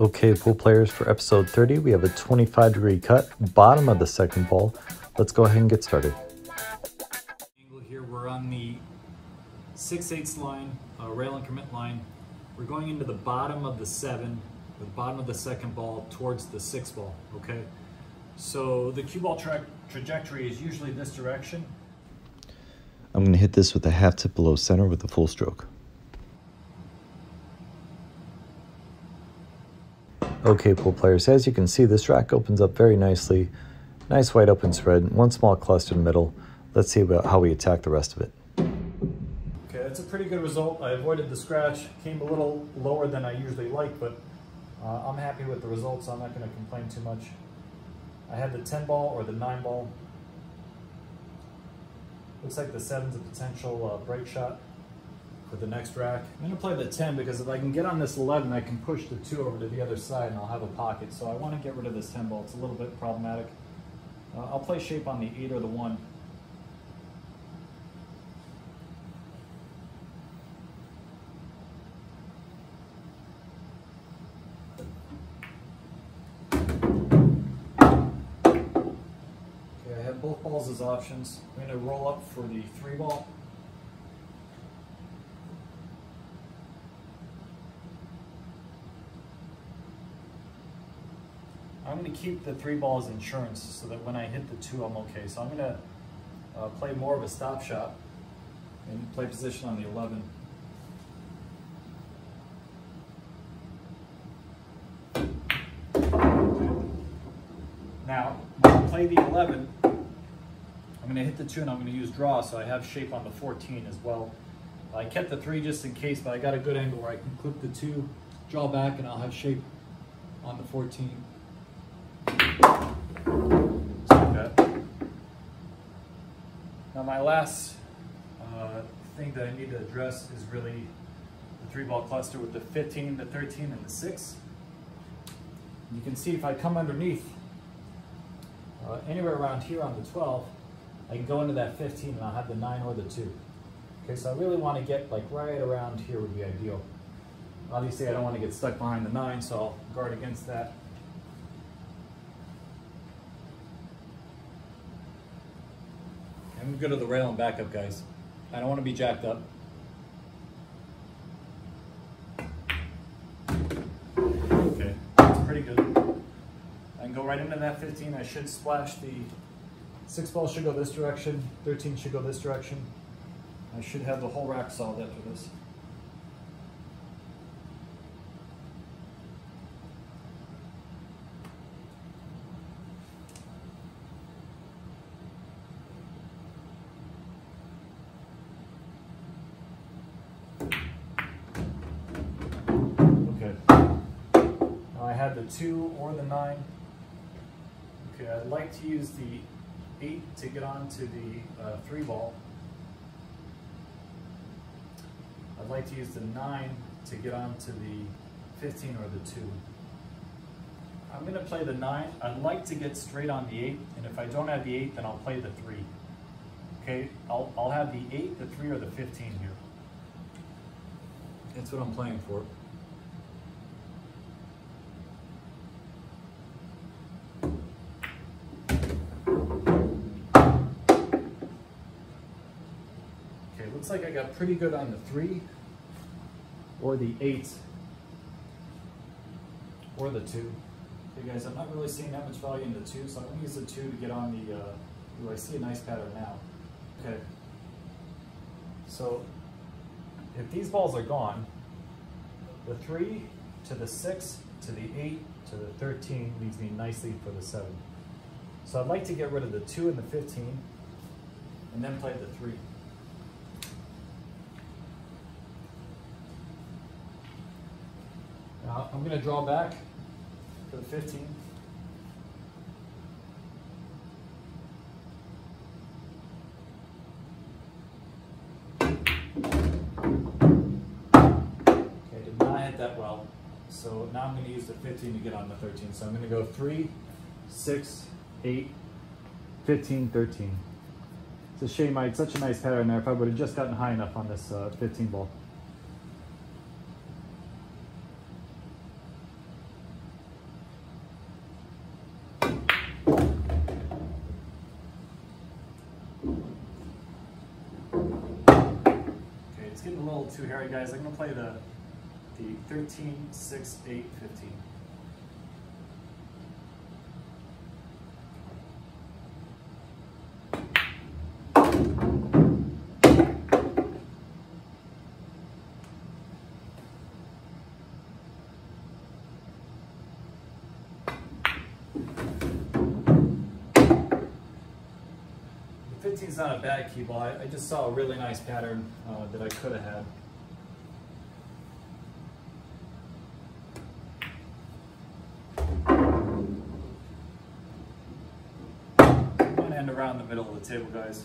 Okay, pool players, for episode 30, we have a 25 degree cut, bottom of the second ball. Let's go ahead and get started. Angle here, we're on the 6 8 line, uh, rail increment line. We're going into the bottom of the 7, the bottom of the second ball towards the 6 ball, okay? So the cue ball tra trajectory is usually this direction. I'm going to hit this with a half tip below center with a full stroke. Okay, pool players, as you can see, this rack opens up very nicely. Nice wide open spread, one small cluster in the middle. Let's see about how we attack the rest of it. Okay, that's a pretty good result. I avoided the scratch, came a little lower than I usually like, but uh, I'm happy with the results, so I'm not going to complain too much. I had the 10 ball or the 9 ball. Looks like the 7's a potential uh, break shot for the next rack. I'm to play the 10 because if I can get on this 11, I can push the 2 over to the other side and I'll have a pocket. So I want to get rid of this 10 ball. It's a little bit problematic. Uh, I'll play shape on the 8 or the 1. Okay, I have both balls as options. I'm to roll up for the 3 ball. I'm going to keep the three balls insurance so that when I hit the two, I'm okay. So I'm going to uh, play more of a stop shot and play position on the 11. Now, when I play the 11, I'm going to hit the two and I'm going to use draw so I have shape on the 14 as well. I kept the three just in case, but I got a good angle where I can clip the two, draw back, and I'll have shape on the 14. Now my last uh, thing that I need to address is really the three ball cluster with the 15, the 13, and the 6. You can see if I come underneath, uh, anywhere around here on the 12, I can go into that 15 and I'll have the 9 or the 2. Okay, so I really want to get like right around here would be ideal. Obviously I don't want to get stuck behind the 9, so I'll guard against that. I'm gonna go to the rail and back up, guys. I don't want to be jacked up. Okay, that's pretty good. I can go right into that 15. I should splash the six ball should go this direction, 13 should go this direction. I should have the whole rack solved after this. Okay. Have the two or the nine. Okay, I'd like to use the eight to get onto the uh, three ball. I'd like to use the nine to get onto the 15 or the two. I'm gonna play the nine. I'd like to get straight on the eight, and if I don't have the eight, then I'll play the three. Okay, I'll, I'll have the eight, the three, or the 15 here. That's what I'm playing for. Looks like I got pretty good on the three, or the eight, or the two. Okay guys, I'm not really seeing that much value in the two, so I'm gonna use the two to get on the, uh, ooh, I see a nice pattern now. Okay. So, if these balls are gone, the three to the six to the eight to the 13 leaves me nicely for the seven. So I'd like to get rid of the two and the 15 and then play the three. I'm gonna draw back for the 15. Okay, did not hit that well. So now I'm going to use the 15 to get on the 13. So I'm going to go 3, 6, 8, 15, 13. It's a shame I had such a nice pattern there if I would have just gotten high enough on this uh, 15 ball. Okay, it's too hairy, guys. I'm gonna play the the 13, 6, 8, 15. The 15 is not a bad key ball. I, I just saw a really nice pattern uh, that I could have had. Around the middle of the table, guys.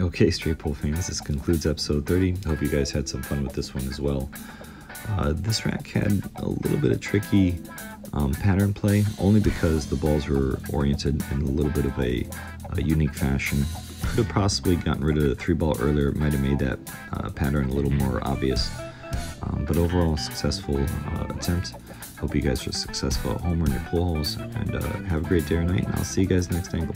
Okay, Straight Pool fans, this concludes episode 30. Hope you guys had some fun with this one as well. Uh, this rack had a little bit of tricky um, pattern play, only because the balls were oriented in a little bit of a, a unique fashion. Could have possibly gotten rid of the three ball earlier, might have made that uh, pattern a little more obvious. Um, but overall, successful uh, attempt. Hope you guys are successful at home or in your pool holes, and uh, have a great day or night, and I'll see you guys next angle.